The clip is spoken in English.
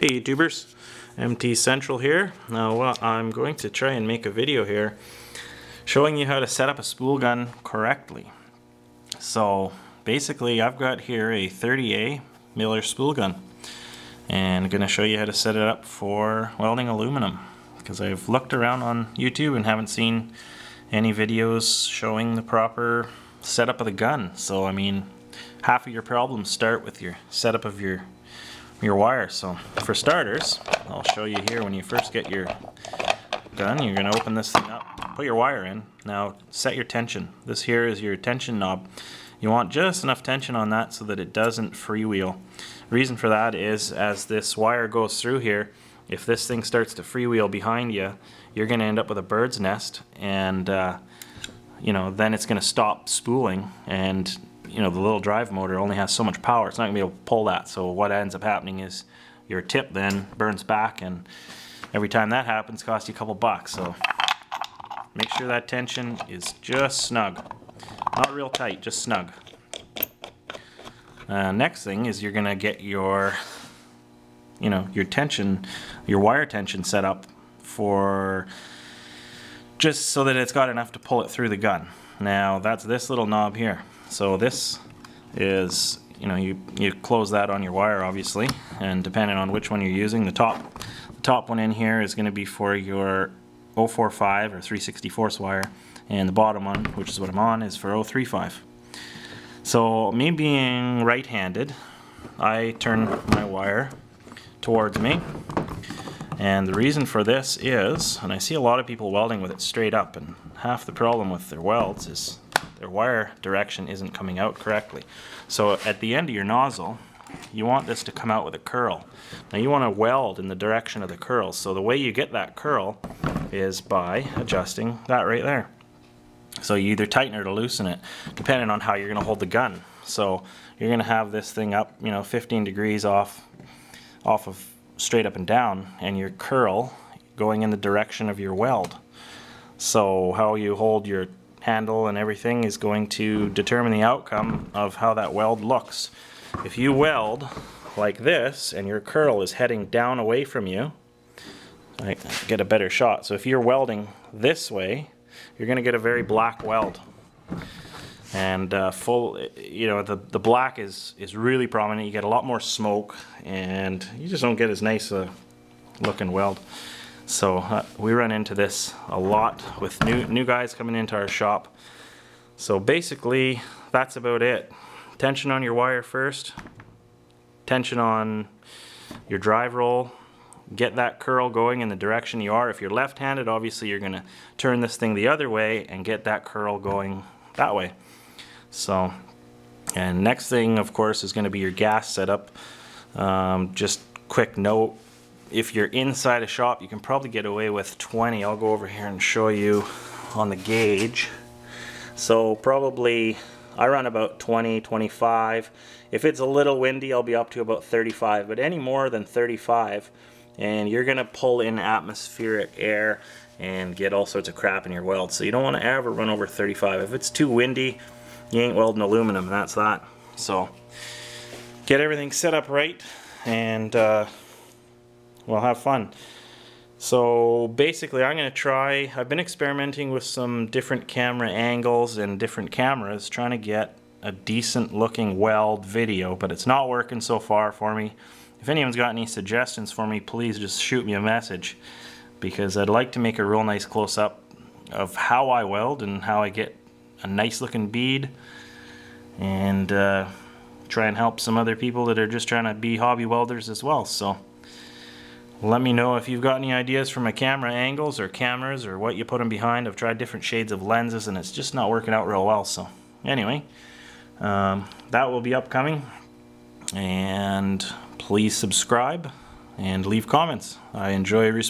Hey YouTubers, MT Central here. Now well, I'm going to try and make a video here showing you how to set up a spool gun correctly. So basically I've got here a 30A Miller spool gun and I'm going to show you how to set it up for welding aluminum because I've looked around on YouTube and haven't seen any videos showing the proper setup of the gun. So I mean half of your problems start with your setup of your your wire. So for starters, I'll show you here when you first get your gun, you're going to open this thing up, put your wire in. Now set your tension. This here is your tension knob. You want just enough tension on that so that it doesn't freewheel. Reason for that is as this wire goes through here, if this thing starts to freewheel behind you, you're going to end up with a bird's nest and uh, you know then it's going to stop spooling and you know the little drive motor only has so much power it's not gonna be able to pull that. So what ends up happening is your tip then burns back and every time that happens costs you a couple bucks. So make sure that tension is just snug. Not real tight just snug. Uh, next thing is you're gonna get your you know your tension your wire tension set up for just so that it's got enough to pull it through the gun now that's this little knob here so this is, you know, you, you close that on your wire obviously, and depending on which one you're using, the top, the top one in here is going to be for your 045 or 364 wire, and the bottom one, which is what I'm on, is for 035. So me being right-handed, I turn my wire towards me, and the reason for this is, and I see a lot of people welding with it straight up, and half the problem with their welds is their wire direction isn't coming out correctly. So at the end of your nozzle, you want this to come out with a curl. Now you want to weld in the direction of the curl. So the way you get that curl is by adjusting that right there. So you either tighten it or loosen it, depending on how you're going to hold the gun. So you're going to have this thing up, you know, 15 degrees off, off of straight up and down, and your curl going in the direction of your weld. So how you hold your handle and everything is going to determine the outcome of how that weld looks. If you weld like this and your curl is heading down away from you, I get a better shot. So if you're welding this way, you're going to get a very black weld. And uh, full, you know, the, the black is, is really prominent. You get a lot more smoke and you just don't get as nice a looking weld. So uh, we run into this a lot with new, new guys coming into our shop. So basically, that's about it. Tension on your wire first, tension on your drive roll, get that curl going in the direction you are. If you're left-handed, obviously you're going to turn this thing the other way and get that curl going that way. So, and next thing, of course, is going to be your gas setup. Um, just quick note, if you're inside a shop, you can probably get away with 20. I'll go over here and show you on the gauge. So probably I run about 20, 25. If it's a little windy, I'll be up to about 35, but any more than 35, and you're gonna pull in atmospheric air and get all sorts of crap in your weld. So you don't wanna ever run over 35. If it's too windy, you ain't welding aluminum, and that's that. So get everything set up right, and uh, well, have fun. So basically I'm going to try, I've been experimenting with some different camera angles and different cameras trying to get a decent looking weld video, but it's not working so far for me. If anyone's got any suggestions for me, please just shoot me a message because I'd like to make a real nice close-up of how I weld and how I get a nice looking bead and uh, try and help some other people that are just trying to be hobby welders as well. So. Let me know if you've got any ideas for my camera angles or cameras or what you put them behind. I've tried different shades of lenses and it's just not working out real well. So anyway, um, that will be upcoming. And please subscribe and leave comments. I enjoy